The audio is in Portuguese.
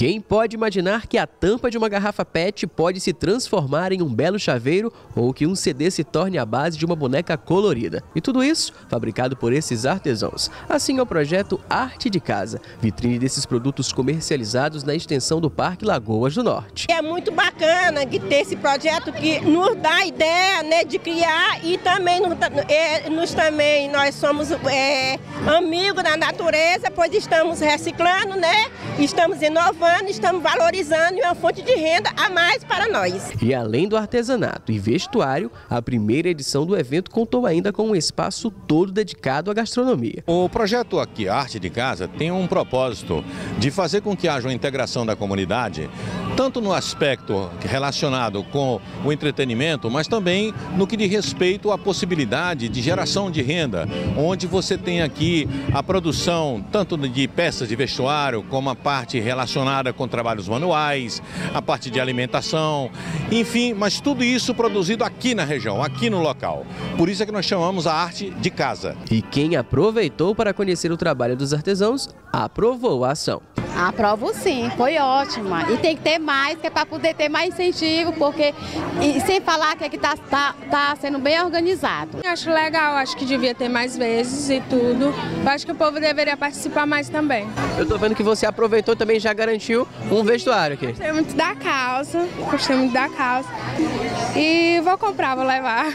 Quem pode imaginar que a tampa de uma garrafa PET pode se transformar em um belo chaveiro ou que um CD se torne a base de uma boneca colorida? E tudo isso fabricado por esses artesãos. Assim é o projeto Arte de Casa, vitrine desses produtos comercializados na extensão do Parque Lagoas do Norte. É muito bacana de ter esse projeto que nos dá a ideia né, de criar e também nos, é, nos também nós somos é, amigos da natureza, pois estamos reciclando, né? Estamos inovando, estamos valorizando e é uma fonte de renda a mais para nós. E além do artesanato e vestuário, a primeira edição do evento contou ainda com um espaço todo dedicado à gastronomia. O projeto aqui, Arte de Casa, tem um propósito de fazer com que haja uma integração da comunidade, tanto no aspecto relacionado com o entretenimento, mas também no que diz respeito à possibilidade de geração de renda, onde você tem aqui a produção tanto de peças de vestuário, como a parte relacionada com trabalhos manuais, a parte de alimentação, enfim, mas tudo isso produzido aqui na região, aqui no local. Por isso é que nós chamamos a arte de casa. E quem aproveitou para conhecer o trabalho dos artesãos, aprovou a ação. Aprovo sim, foi ótima. E tem que ter mais, que é para poder ter mais incentivo, porque e sem falar que aqui está tá, tá sendo bem organizado. Acho legal, acho que devia ter mais vezes e tudo. Eu acho que o povo deveria participar mais também. Eu estou vendo que você aproveitou também já garantiu um vestuário aqui. Gostei muito da calça, gostei muito da calça. E vou comprar, vou levar.